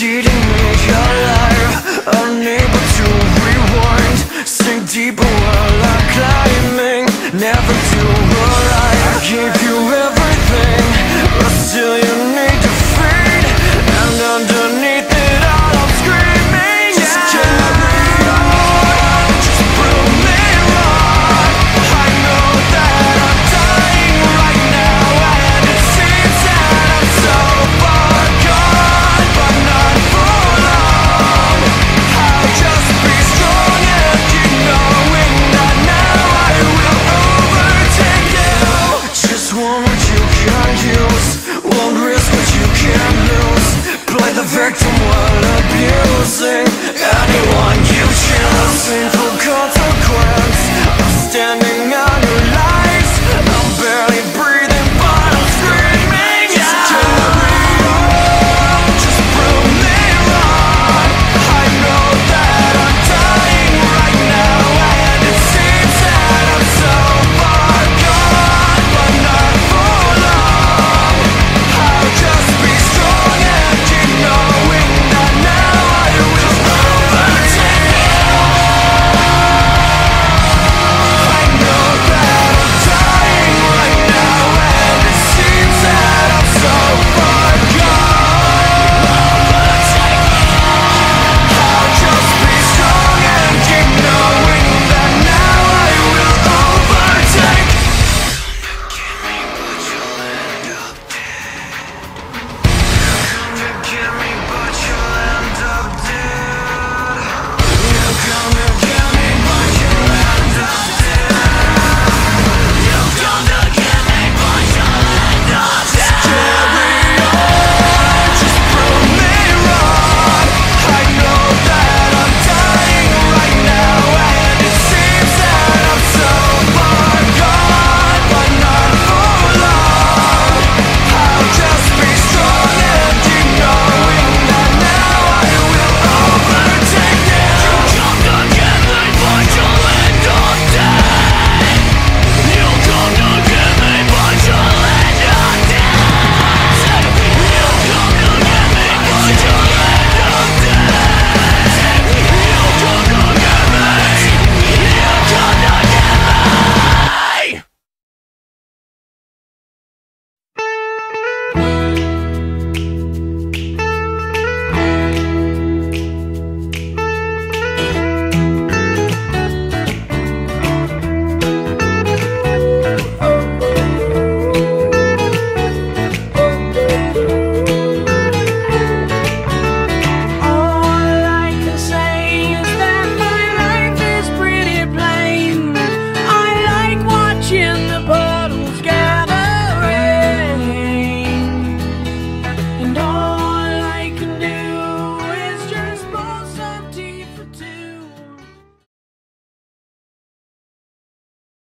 Cheating me alive, Unable to rewind. Sink deeper while I'm climbing Never to arrive I gave you everything.